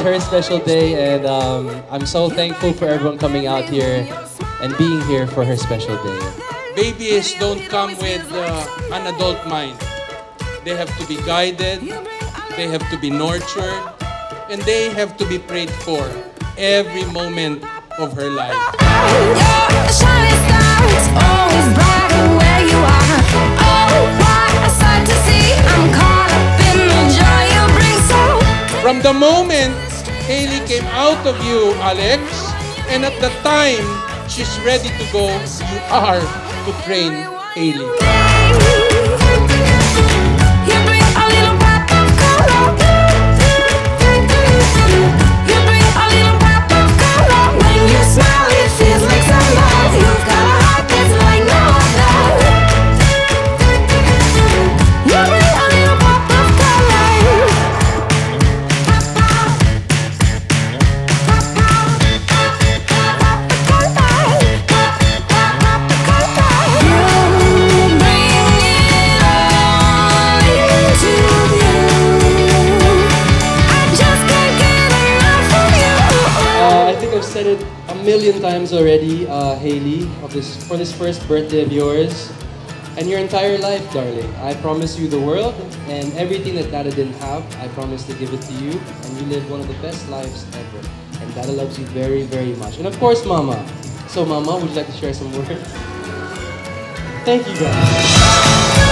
special day, and um, I'm so thankful for everyone coming out here and being here for her special day. Babies don't come with uh, an adult mind. They have to be guided, they have to be nurtured, and they have to be prayed for every moment of her life. From the moment Haley came out of you, Alex, and at the time she's ready to go, you are to train Haley. I've said it a million times already, uh, Hailey, of this for this first birthday of yours, and your entire life, darling. I promise you the world and everything that Dada didn't have. I promise to give it to you, and you live one of the best lives ever. And Dada loves you very, very much. And of course, Mama. So, Mama, would you like to share some words? Thank you, guys.